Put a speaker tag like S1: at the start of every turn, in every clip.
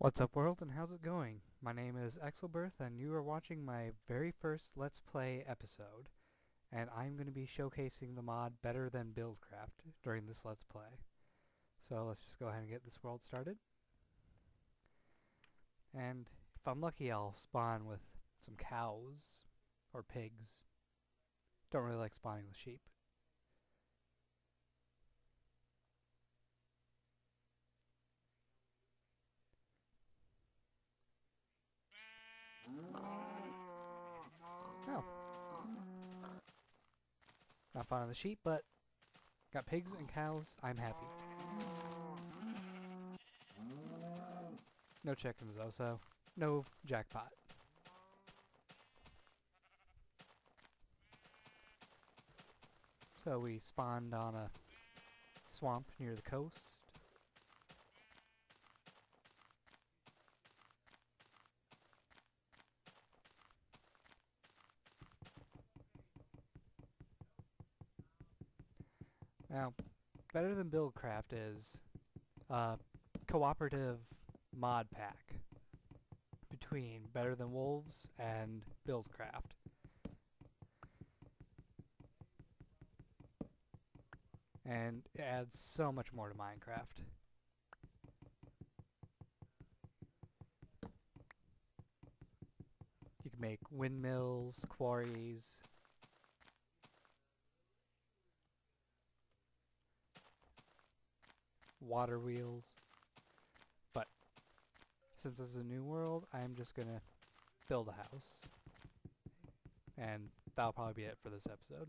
S1: What's up world and how's it going? My name is Exelbirth and you are watching my very first Let's Play episode and I'm going to be showcasing the mod Better Than Buildcraft during this Let's Play. So let's just go ahead and get this world started. And if I'm lucky I'll spawn with some cows or pigs. Don't really like spawning with sheep. Oh. Not fond of the sheep, but got pigs and cows. I'm happy. No chickens though, so no jackpot. So we spawned on a swamp near the coast. Now, Better Than Buildcraft is a cooperative mod pack between Better Than Wolves and Buildcraft. And it adds so much more to Minecraft. You can make windmills, quarries, water wheels. But since this is a new world, I'm just gonna build a house. And that'll probably be it for this episode.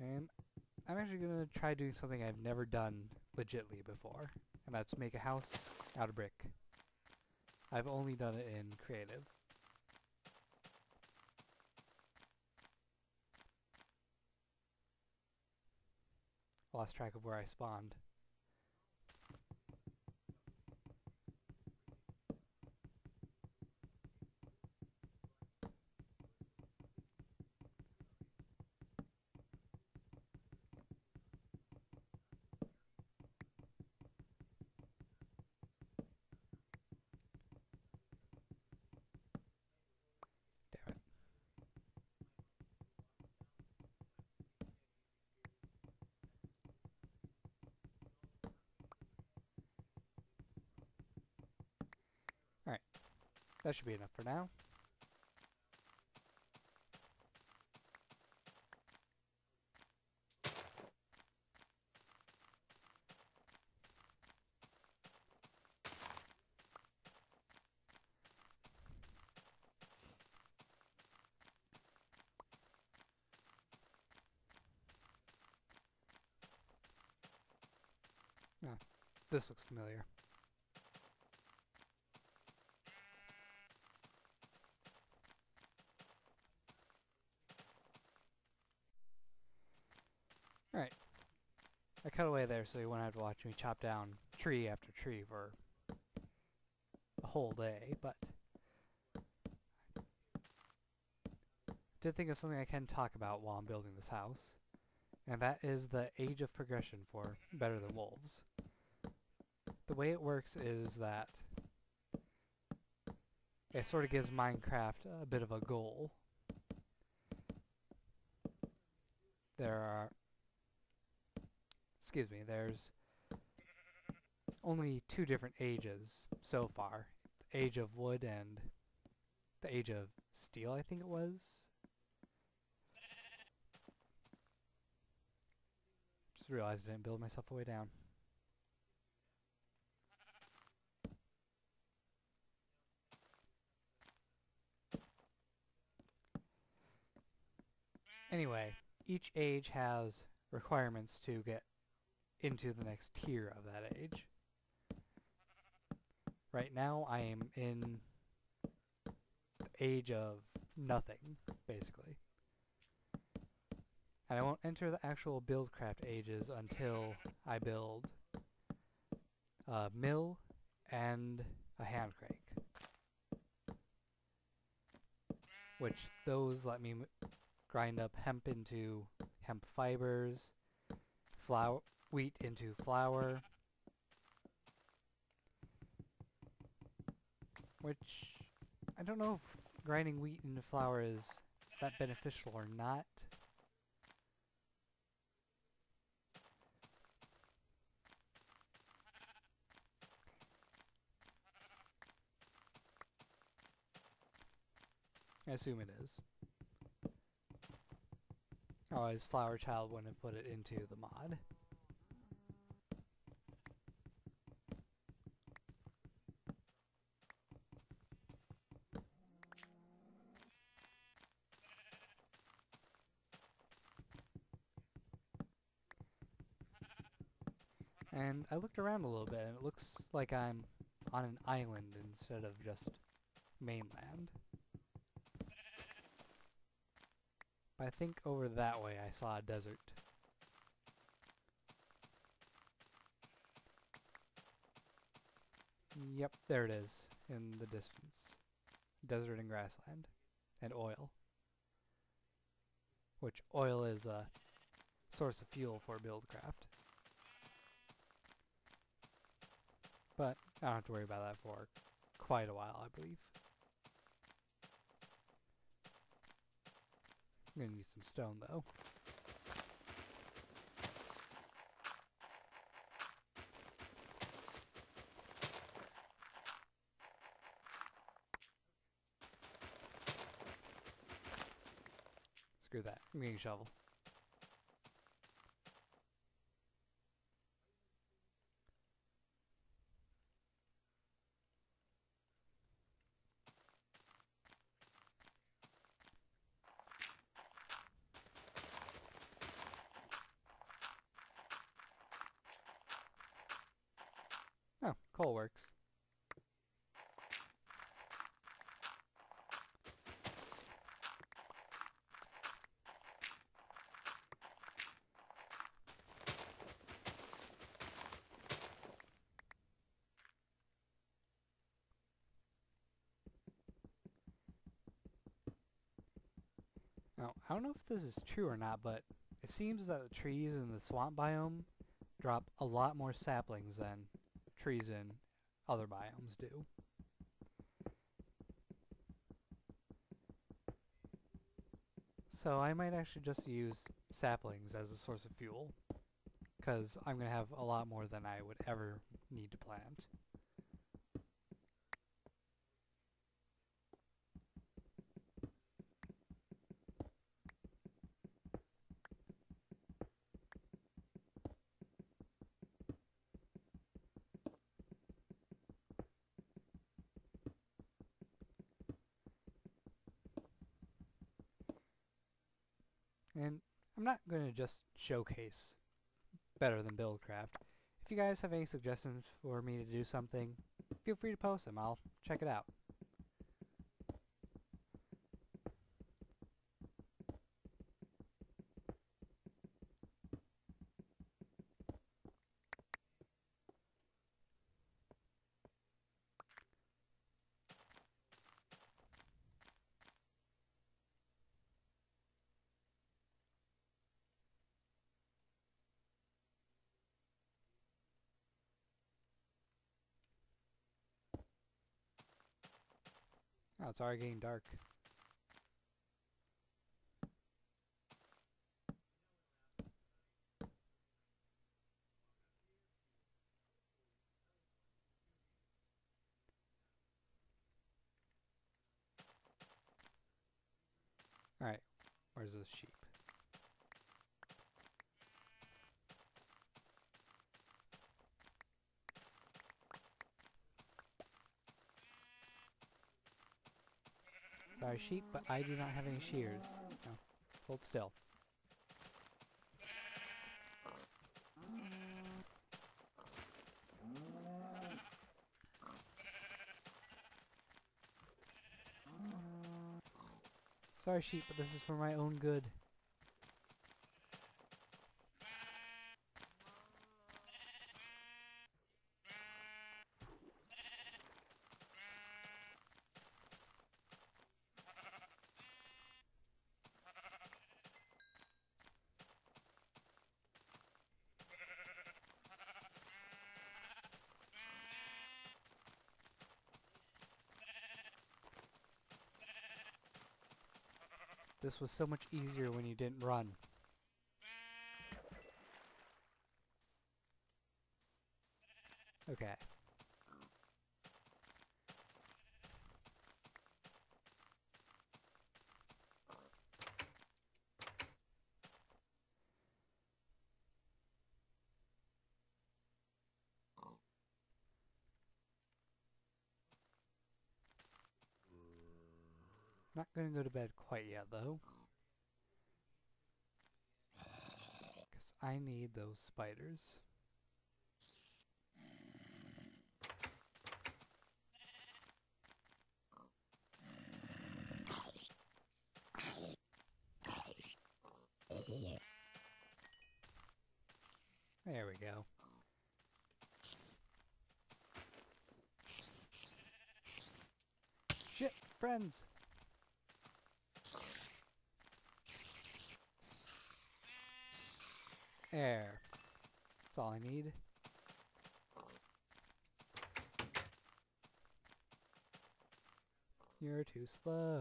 S1: And I'm actually gonna try doing something I've never done legitly before, and that's make a house out of brick. I've only done it in creative. Lost track of where I spawned. Damn it. Alright. That should be enough for now. Ah, this looks familiar. Alright. I cut away there so you wouldn't have to watch me chop down tree after tree for a whole day, but I did think of something I can talk about while I'm building this house, and that is the age of progression for Better Than Wolves. The way it works is that it sort of gives Minecraft a bit of a goal. There are excuse me, there's only two different ages so far. The age of wood and the age of steel, I think it was. Just realized I didn't build myself a way down. Anyway, each age has requirements to get into the next tier of that age. Right now I am in the age of nothing, basically. And I won't enter the actual buildcraft ages until I build a mill and a hand crank. Which those let me grind up hemp into hemp fibers, flour, wheat into flour, which I don't know if grinding wheat into flour is that beneficial or not. I assume it is. Otherwise, Flowerchild wouldn't have put it into the mod. I looked around a little bit and it looks like I'm on an island instead of just mainland. I think over that way I saw a desert. Yep, there it is in the distance. Desert and grassland. And oil. Which oil is a source of fuel for Buildcraft. But I don't have to worry about that for quite a while, I believe. I'm gonna need some stone though. Screw that. I'm getting a shovel. Oh, coal works. Now, I don't know if this is true or not, but it seems that the trees in the swamp biome drop a lot more saplings than trees in other biomes do. So I might actually just use saplings as a source of fuel, because I'm going to have a lot more than I would ever need to plant. And I'm not going to just showcase better than Buildcraft. If you guys have any suggestions for me to do something, feel free to post them. I'll check it out. Oh, it's already getting dark. Alright, where's this sheep? Sheep, but I do not have any shears. No. Hold still. Sorry, sheep, but this is for my own good.
S2: This was so much easier when you didn't run. Okay. Gonna go to bed quite yet though. Because I need those spiders. There we go. Shit, friends! There. That's all I need. You're too slow.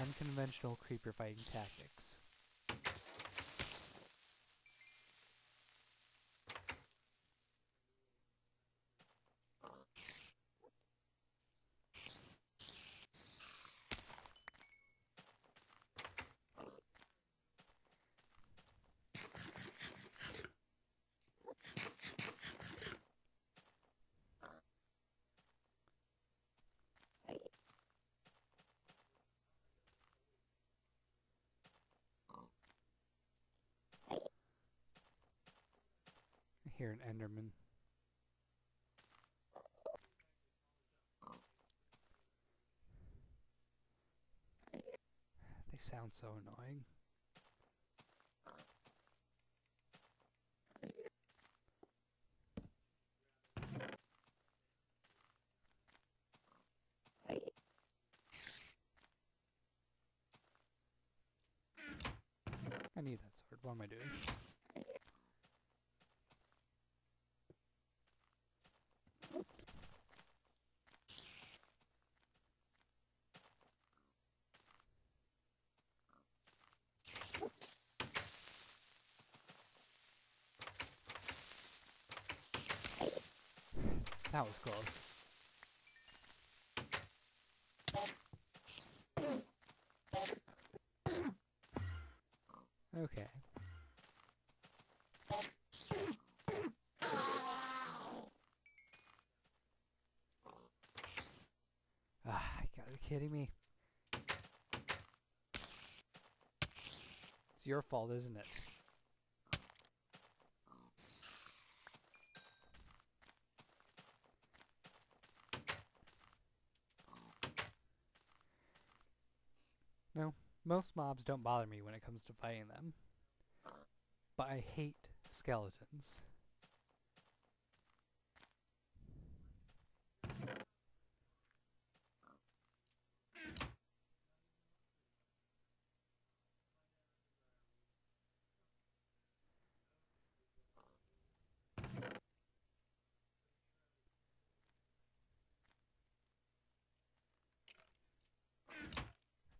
S2: Unconventional creeper fighting tactics. I hear an Enderman. They sound so annoying. I need that sword. What am I doing? That was close. Okay. Ah, you gotta be kidding me. It's your fault, isn't it? No, most mobs don't bother me when it comes to fighting them. But I hate skeletons.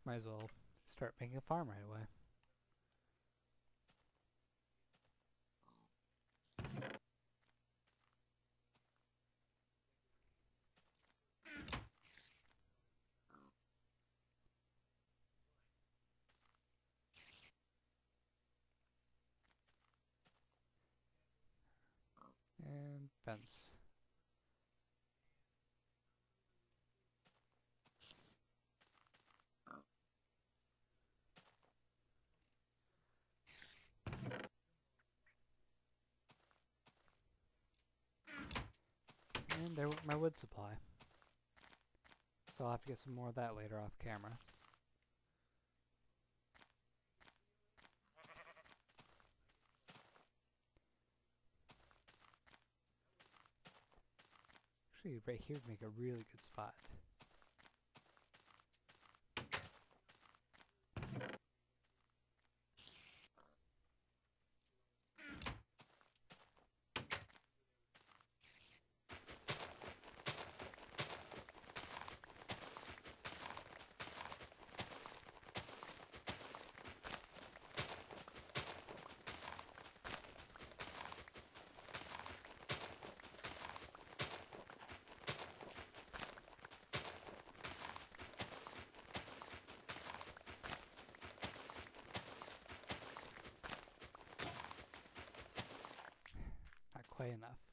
S2: Might as well start making a farm right away. And fence. My wood supply. So I'll have to get some more of that later off camera. Actually, right here would make a really good spot.
S1: quite enough.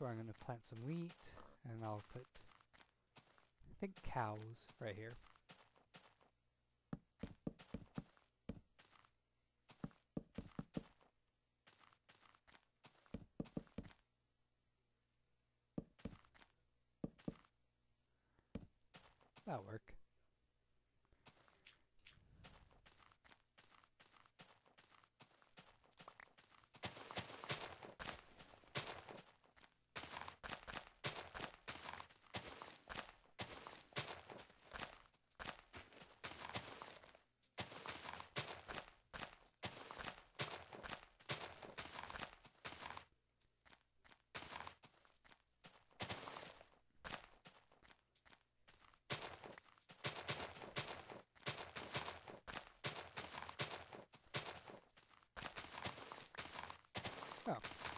S1: Where I'm going to plant some wheat, and I'll put, I think, cows right here. That'll work.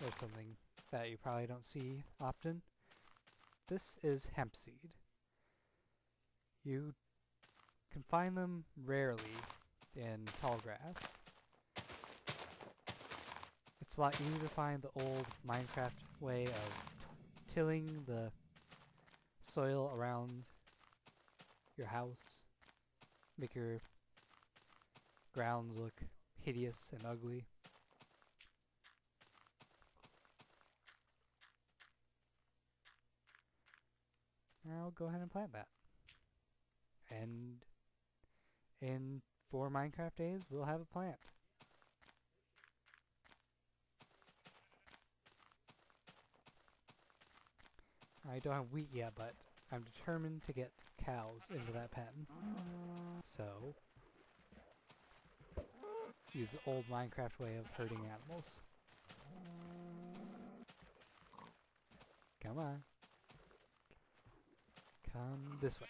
S1: Something that you probably don't see often. This is hemp seed. You can find them rarely in tall grass. It's a lot easier to find the old Minecraft way of tilling the soil around your house. Make your grounds look hideous and ugly. I'll go ahead and plant that. And in four Minecraft days, we'll have a plant. I don't have wheat yet, but I'm determined to get cows into that pen. So, use the old Minecraft way of herding animals. Come on. Come this way.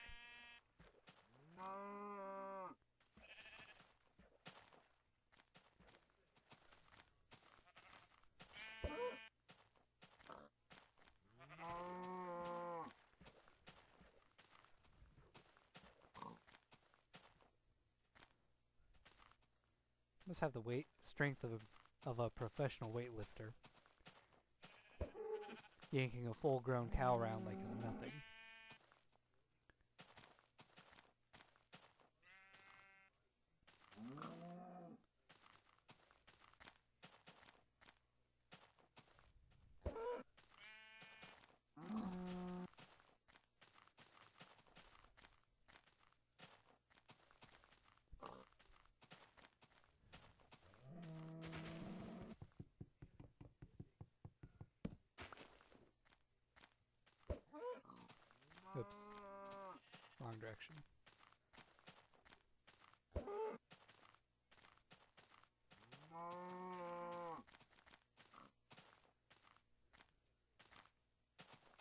S1: Must have the weight strength of a, of a professional weightlifter. Yanking a full-grown cow around like it's nothing. Oops. Wrong direction.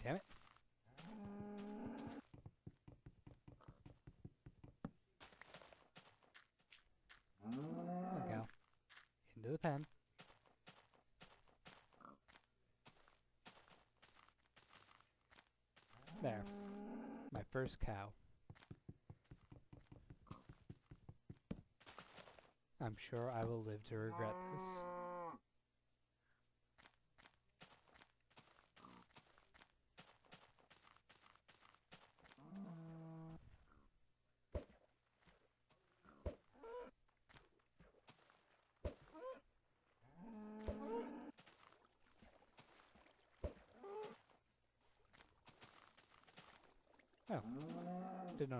S1: Damn it. Into the pen. There. My first cow. I'm sure I will live to regret this. Oh.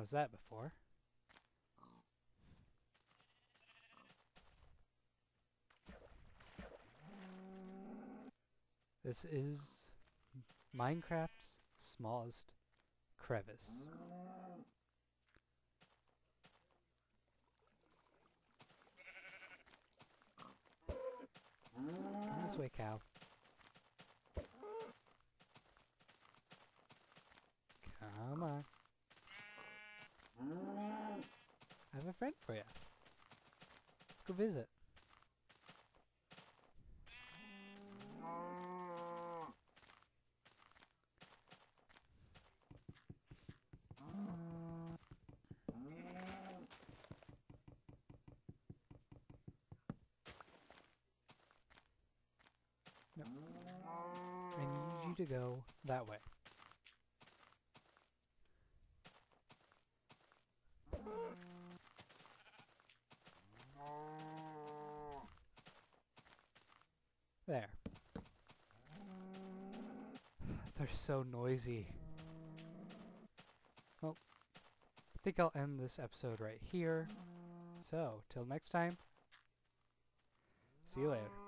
S1: Didn't that before. This is Minecraft's smallest crevice. Come this way, cow. Come on. I have a friend for you. Let's go visit. No. I need you to go that way. So noisy. Well, I think I'll end this episode right here. So, till next time, see you later.